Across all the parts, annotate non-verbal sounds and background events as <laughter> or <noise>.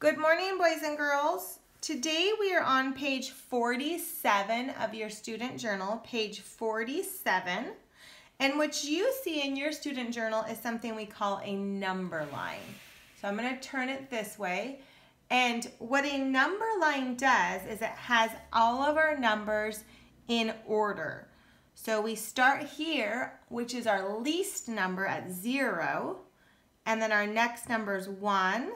Good morning, boys and girls. Today we are on page 47 of your student journal, page 47. And what you see in your student journal is something we call a number line. So I'm going to turn it this way. And what a number line does is it has all of our numbers in order. So we start here, which is our least number at zero. And then our next number is one,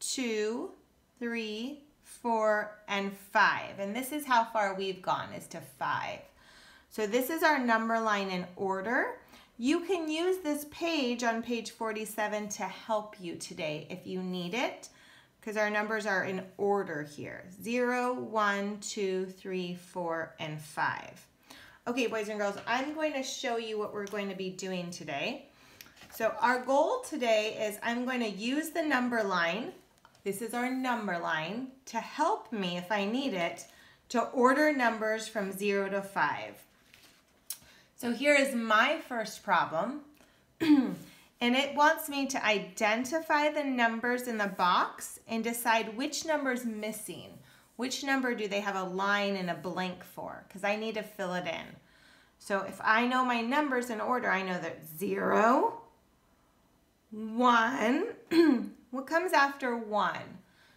two, three, four, and five. And this is how far we've gone is to five. So this is our number line in order. You can use this page on page 47 to help you today if you need it because our numbers are in order here. Zero, one, two, three, four, and five. Okay, boys and girls, I'm going to show you what we're going to be doing today. So our goal today is I'm going to use the number line this is our number line to help me, if I need it, to order numbers from 0 to 5. So here is my first problem. <clears throat> and it wants me to identify the numbers in the box and decide which number is missing. Which number do they have a line and a blank for? Because I need to fill it in. So if I know my numbers in order, I know that 0, <clears throat> 1, <clears throat> what comes after 1?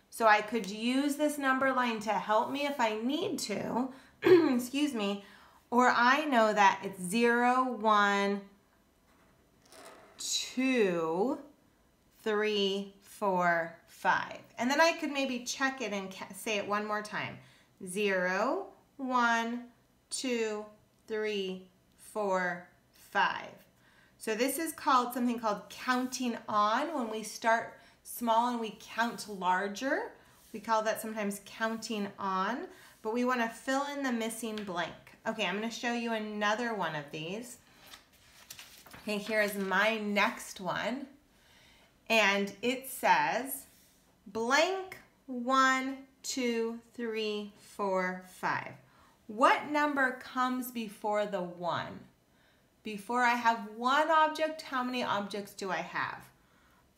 So I could use this number line to help me if I need to, <clears throat> excuse me, or I know that it's 0, 1, 2, 3, 4, 5. And then I could maybe check it and say it one more time. 0, 1, 2, 3, 4, 5. So this is called something called counting on when we start small and we count larger. We call that sometimes counting on, but we want to fill in the missing blank. Okay, I'm going to show you another one of these. Okay, here is my next one. And it says blank one, two, three, four, five. What number comes before the one? Before I have one object, how many objects do I have?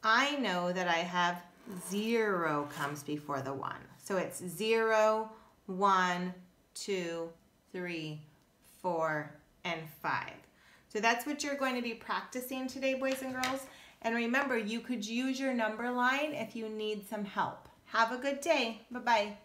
I know that I have zero comes before the one. So it's zero, one, two, three, four, and five. So that's what you're going to be practicing today, boys and girls. And remember, you could use your number line if you need some help. Have a good day. Bye-bye.